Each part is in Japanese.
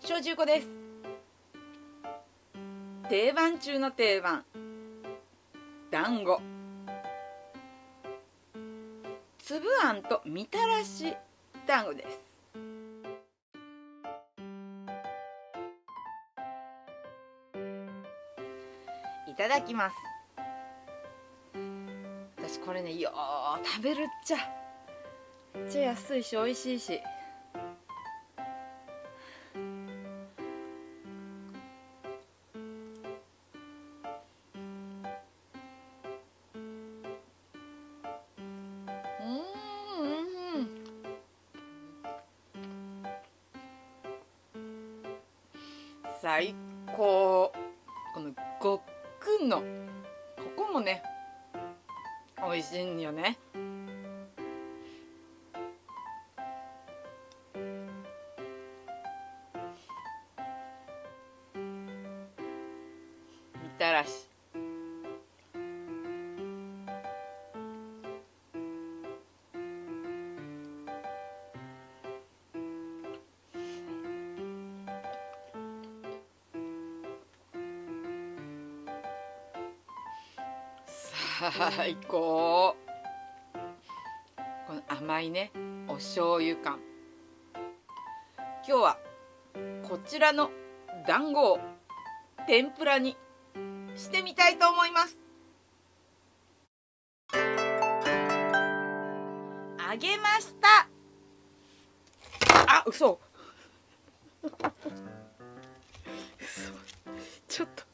小中子です。定番中の定番。団子。粒あんとみたらし団子です。いただきます。私これねよう食べるっちゃ。めっちゃ安いし美味しいし。最高。このごっくんの。ここもね美味しいんよね。最高この甘いねお醤油感。今日はこちらの団子を天ぷらにしてみたいと思います。揚げました。あ嘘。ちょっと。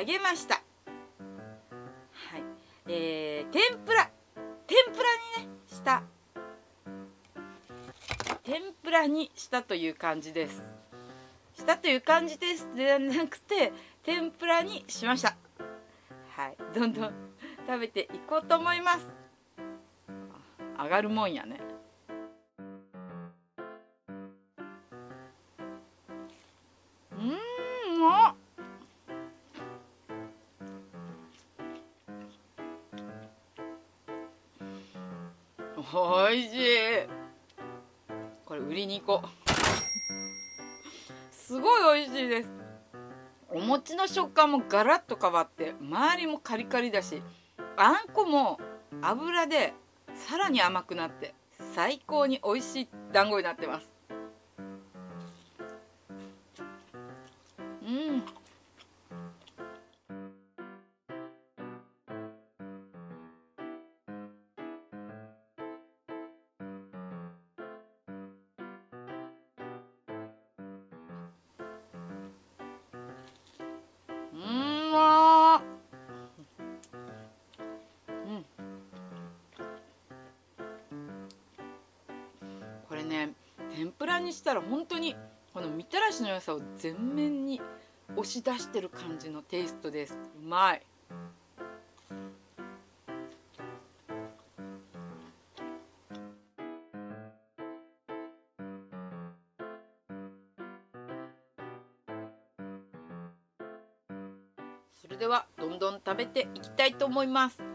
揚げました。はい。えー、天ぷら。天ぷらにねした。天ぷらにしたという感じです。したという感じですではなくて天ぷらにしました。はい。どんどん食べていこうと思います。上がるもんやね。売りに行こう。すごい美味しいです。お餅の食感もガラッと変わって周りもカリカリだしあんこも油でさらに甘くなって最高に美味しい団子になってます。れね天ぷらにしたら本当にこのみたらしの良さを全面に押し出してる感じのテイストです。うまい。それではどんどん食べていきたいと思います。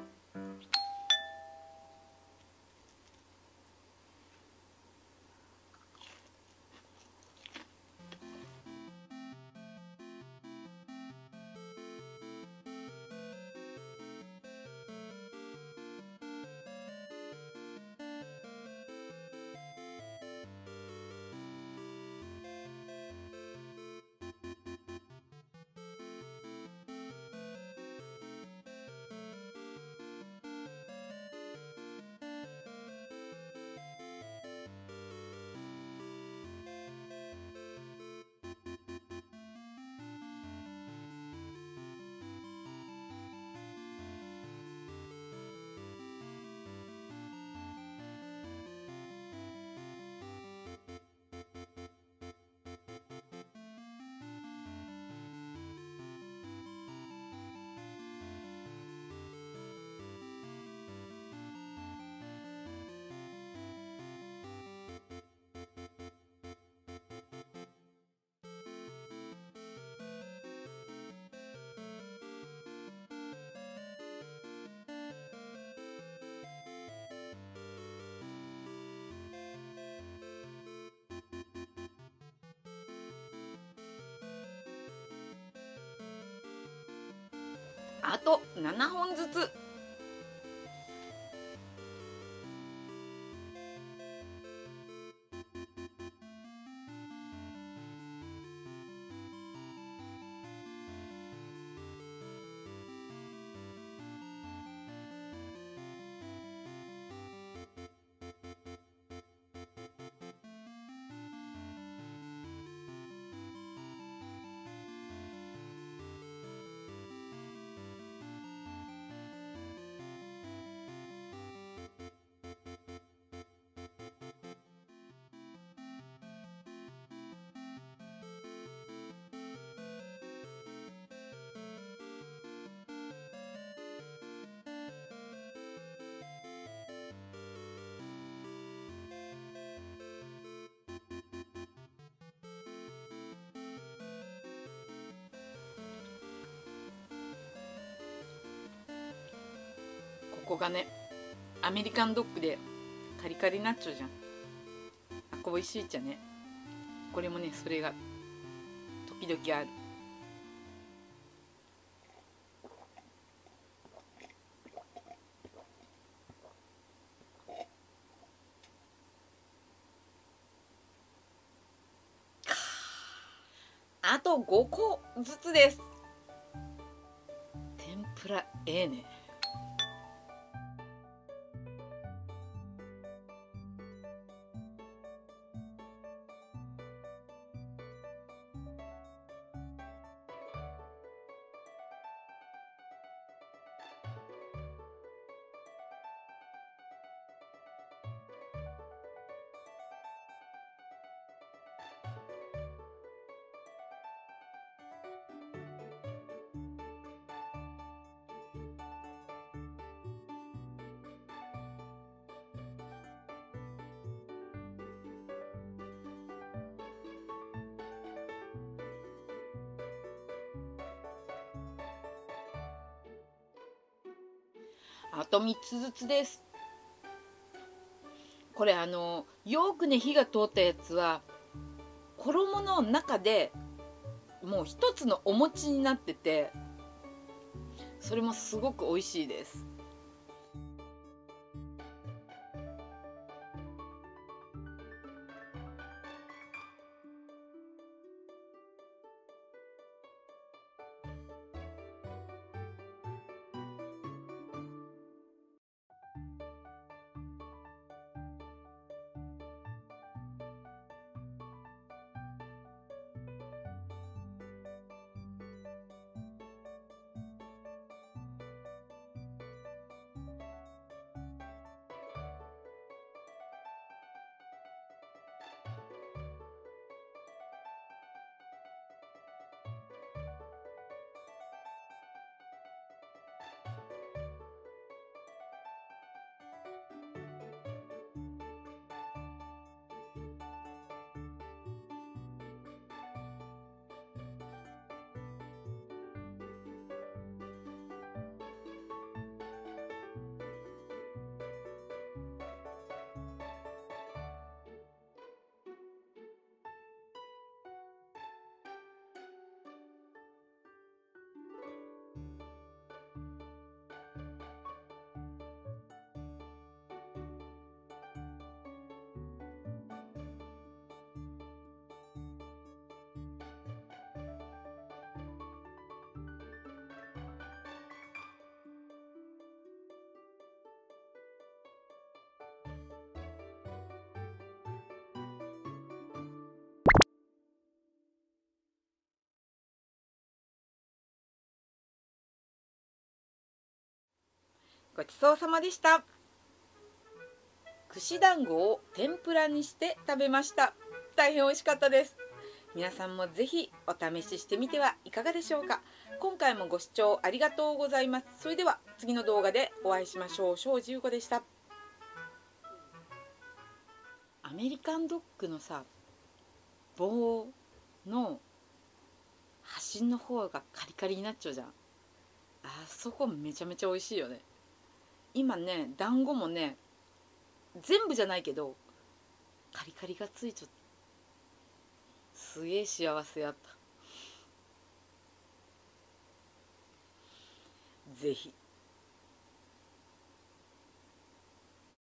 あと7本ずつ。こがねアメリカンドッグでカリカリナッチョじゃん。あこ美味しいっちゃね。これもねそれが時々ある。あと5個ずつです。天ぷらええね。あと3つずつです。これあのよくね火が通ったやつは衣の中でもう一つのお餅になっててそれもすごく美味しいです。ごちそうさまでした。串団子を天ぷらにして食べました。大変美味しかったです。皆さんもぜひお試ししてみてはいかがでしょうか。今回もご視聴ありがとうございます。それでは次の動画でお会いしましょう。庄司優子でした。アメリカンドッグのさ棒の端の方がカリカリになっちゃうじゃん。あそこめちゃめちゃ美味しいよね。今ね団子もね全部じゃないけどカリカリがついちゃったすげえ幸せやった。ぜひ。